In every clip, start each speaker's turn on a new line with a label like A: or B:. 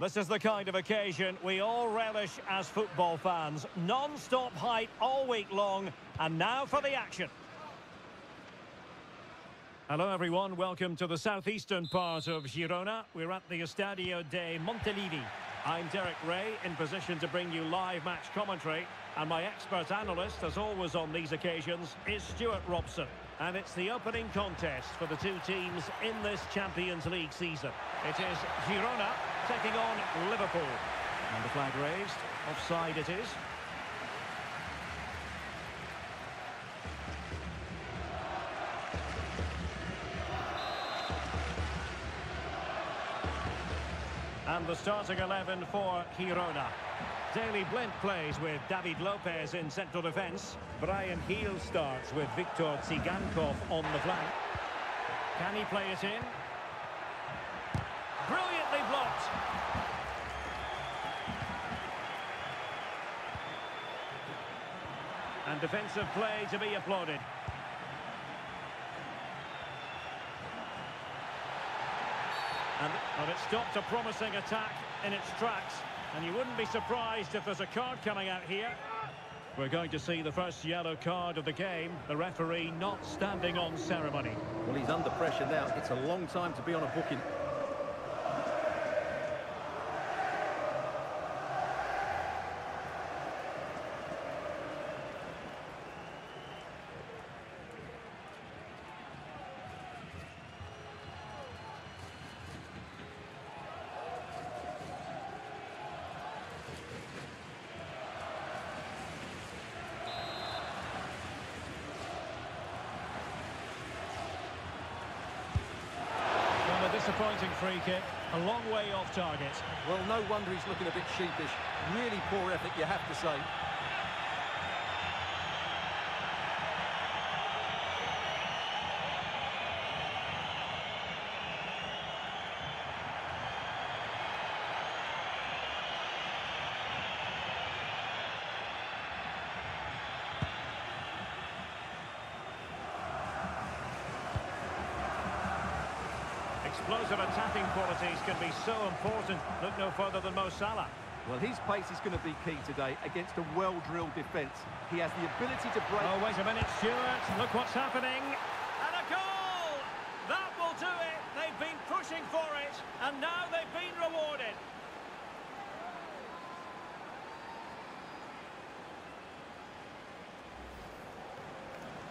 A: This is the kind of occasion we all relish as football fans. Non-stop hype all week long, and now for the action. Hello everyone, welcome to the southeastern part of Girona. We're at the Estadio de Montilivi. I'm Derek Rae, in position to bring you live match commentary. And my expert analyst, as always on these occasions, is Stewart Robson. And it's the opening contest for the two teams in this Champions League season. It is Girona taking on Liverpool. And the flag raised, offside it is. And the starting 11 for Girona. Daley Blind plays with David Lopez in central defence. Bryan Gil starts with Viktor Tsygankov on the flank. Can he play it in? Brilliantly blocked. And defensive play to be applauded. And well, it stopped a promising attack in its tracks. And you wouldn't be surprised if there's a card coming out here. We're going to see the first yellow card of the game. The referee not standing on ceremony.
B: Well, he's under pressure now. It's a long time to be on a booking.
A: Well, a disappointing free kick. A long way off target.
B: Well, no wonder he's looking a bit sheepish. Really poor effort, you have to say.
A: Attacking qualities can be so important. Look no further than Mo Salah.
B: Well, his pace is going to be key today against a well-drilled defence. He has the ability to break...
A: Oh, wait a minute, Stewart. Look what's happening. And a goal! That will do it. They've been pushing for it, and now they've been rewarded.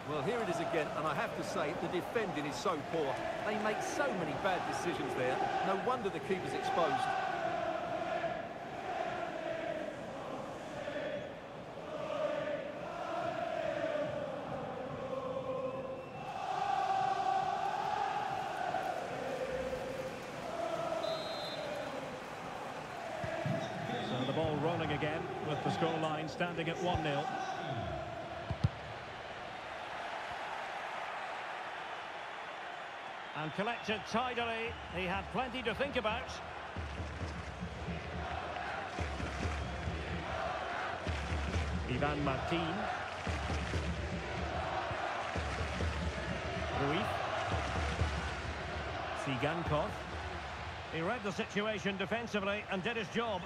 B: Well, here it is again, and I have to say, the defending is so poor. They make so many bad decisions there. No wonder the keeper's exposed.
A: So the ball rolling again with the scoreline standing at 1-0. Collected tidily. He had plenty to think about. Ivan Martin. Ruiz. Tsygankov. He read the situation defensively and did his job.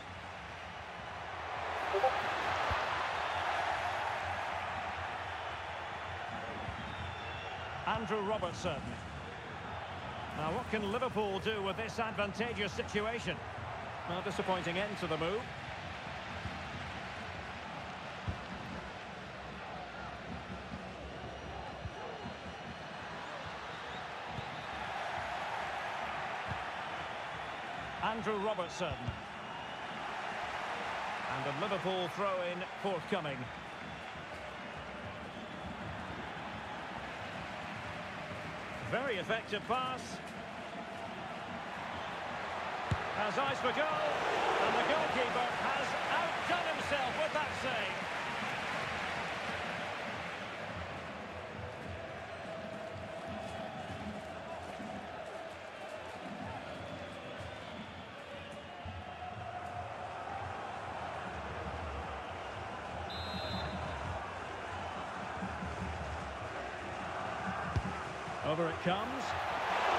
A: Andrew Robertson. Now, what can Liverpool do with this advantageous situation? Well, disappointing end to the move. Andrew Robertson. And a Liverpool throw-in forthcoming. Very effective pass. Has eyes for goal. And the goalkeeper has outdone himself with that save. Over it comes.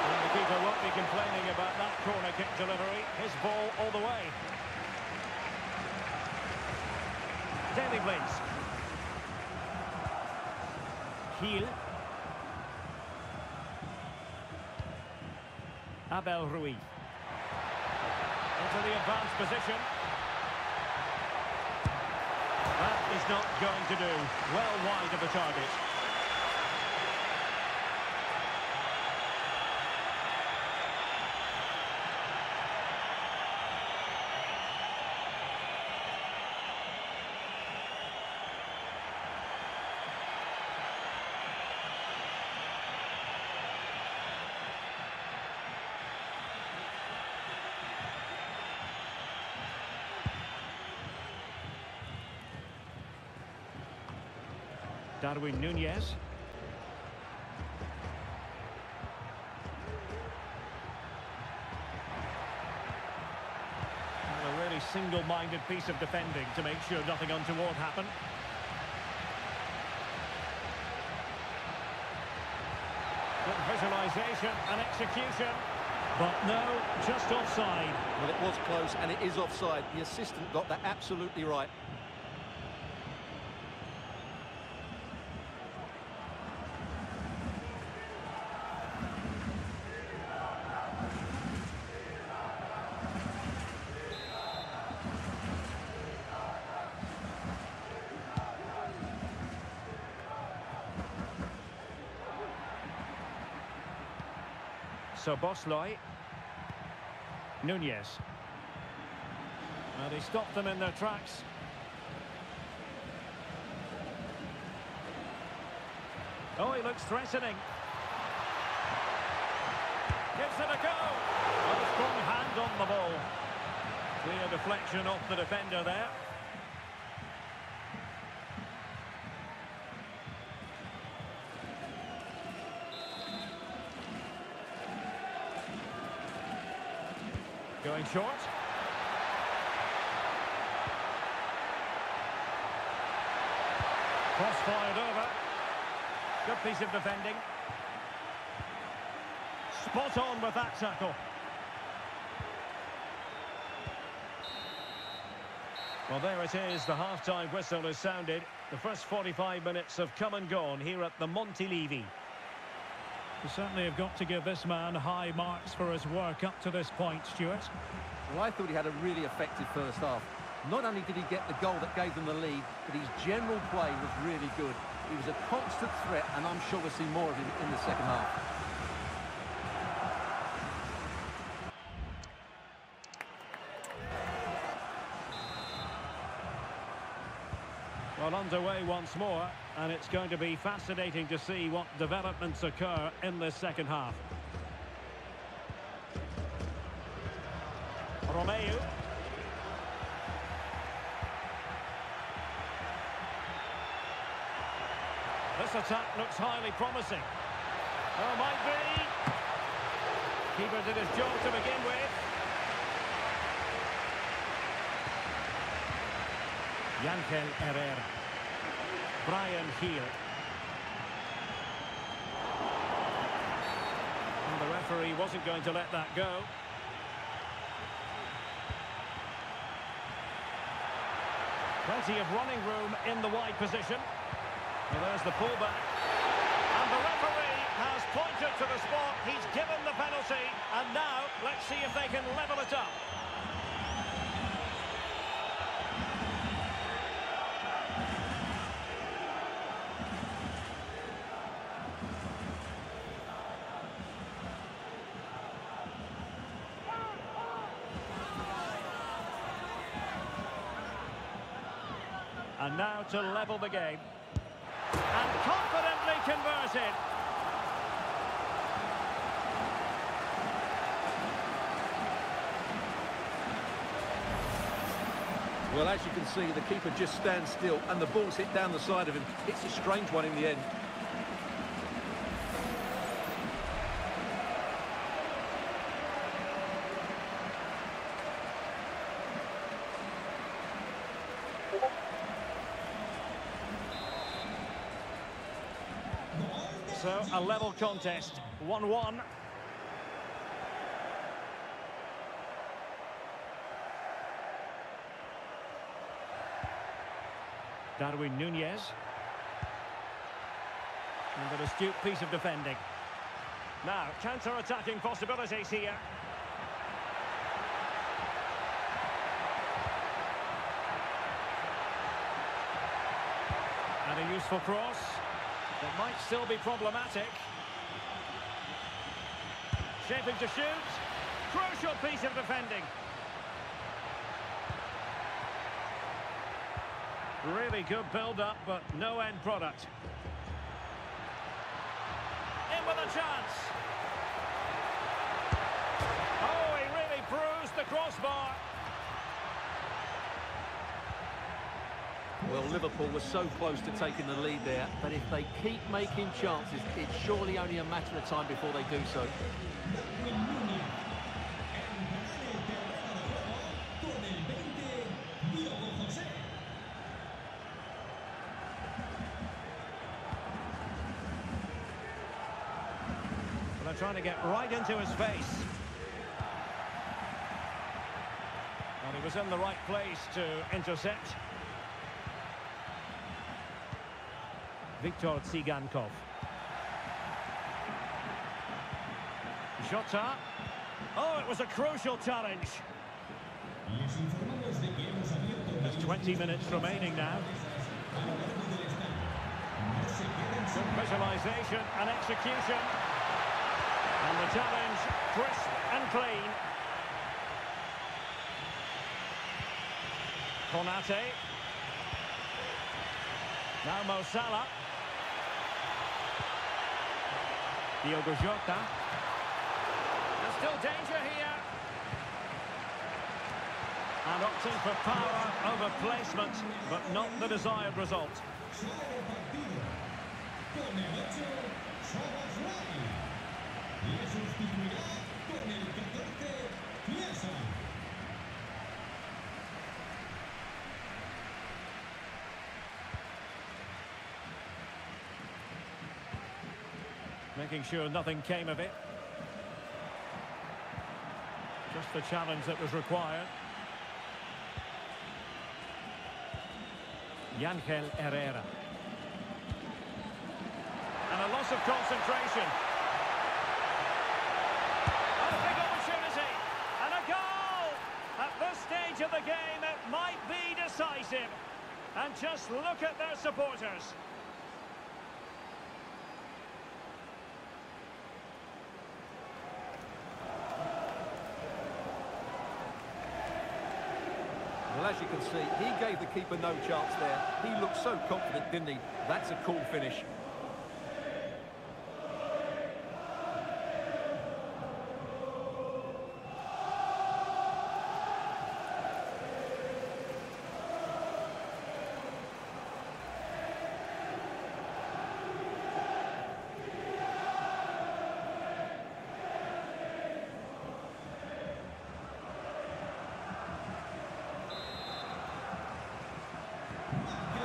A: And the keeper won't be complaining about that corner kick delivery. His ball all the way. Daley Blind. Heel. Abel Ruiz. Into the advanced position. That is not going to do. Well wide of the target. Darwin Nunez. a really single-minded piece of defending to make sure nothing untoward happened. Visualisation and execution. But no, just offside.
B: Well, it was close, and it is offside. The assistant got that absolutely right.
A: Szoboszlai. Nunez. And he stopped them in their tracks. Oh, he looks threatening. Gives it a go. a strong hand on the ball. Clear deflection off the defender there. Going short. Cross fired over. Good piece of defending. Spot on with that tackle. Well, there it is. The half-time whistle has sounded. The first 45 minutes have come and gone here at the Montilivi.
C: You certainly have got to give this man high marks for his work up to this point, Stewart.
B: Well, I thought he had a really effective first half. Not only did he get the goal that gave them the lead, but his general play was really good. He was a constant threat, and I'm sure we'll see more of him in the second half.
A: Well, underway once more, and it's going to be fascinating to see what developments occur in this second half. Romeu. This attack looks highly promising. Oh, might be. Keeper did his job to begin with. Yangel Herrera. Bryan Gil. And the referee wasn't going to let that go. Plenty of running room in the wide position. Well, there's the pullback. And the referee has pointed to the spot. He's given the penalty. And now, let's see if they can level it up. And now to level the game. And confidently converted.
B: Well, as you can see, the keeper just stands still and the ball's hit down the side of him. It's a strange one in the end.
A: So a level contest, 1-1. Darwin Nunez. And an astute piece of defending. Now, counter-attacking possibilities here. And a useful cross. That might still be problematic. Shaping to shoot. Crucial piece of defending. Really good build-up, but no end product. In with a chance. Oh, he really bruised the crossbar.
B: Well, Liverpool were so close to taking the lead there, but if they keep making chances, it's surely only a matter of time before they do so.
A: But they're trying to get right into his face. And he was in the right place to intercept. Viktor Tsygankov. Jota. Oh, it was a crucial challenge. There's 20 minutes remaining now. Good visualisation and execution. And the challenge, crisp and clean. Konate. Now Mo Salah. Diogo Jota. There's still danger here. And opting for power over placement, but not the desired result. Making sure nothing came of it. Just the challenge that was required. Yangel Herrera. And a loss of concentration. And a big opportunity. And a goal! At this stage of the game, it might be decisive. And just look at their supporters.
B: Well, as you can see, he gave the keeper no chance there. He looked so confident, didn't he? That's a cool finish.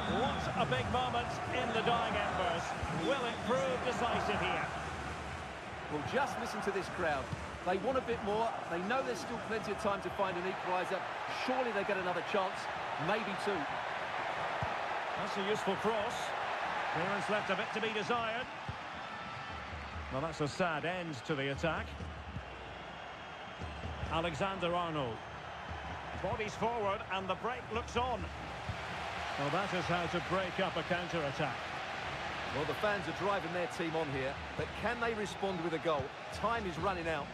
A: What a big moment in the dying embers. Will it prove decisive here?
B: Well, just listen to this crowd. They want a bit more. They know there's still plenty of time to find an equaliser. Surely they get another chance, maybe two.
A: That's a useful cross. Clearance left a bit to be desired. Well, that's a sad end to the attack. Alexander Arnold. Bodies forward and the break looks on. Well, that is how to break up a counter-attack.
B: Well, the fans are driving their team on here, but can they respond with a goal? Time is running out.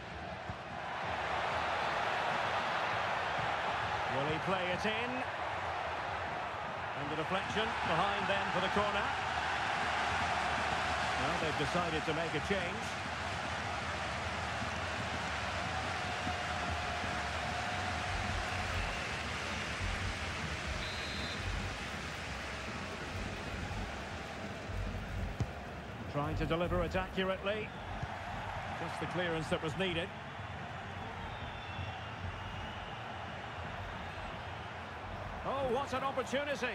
A: Will he play it in? And the deflection behind them for the corner. Well, they've decided to make a change. Trying to deliver it accurately. Just the clearance that was needed. Oh, what an opportunity.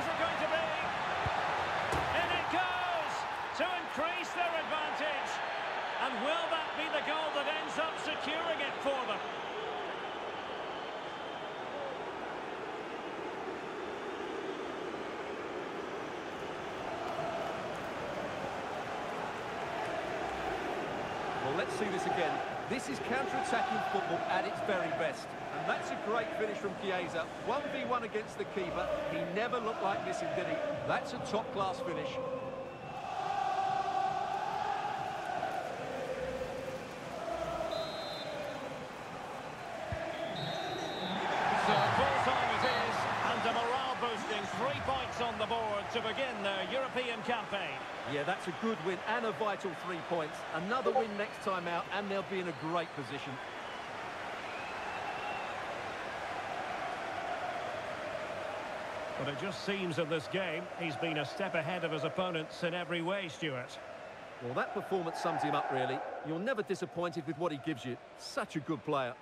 A: Is it going to be? In it goes to increase their advantage. And will that be the goal that ends up securing it for them?
B: Well, let's see this again. This is counter-attacking football at its very best. And that's a great finish from Chiesa. 1v1 against the keeper. He never looked like missing, did he? That's a top-class finish.
A: So full time it is, and a morale boosting three points on the board to begin their European campaign.
B: Yeah, that's a good win and a vital three points. Another win next time out, and they'll be in a great position.
A: But it just seems in this game he's been a step ahead of his opponents in every way, Stewart.
B: Well, that performance sums him up, really. You're never disappointed with what he gives you. Such a good player.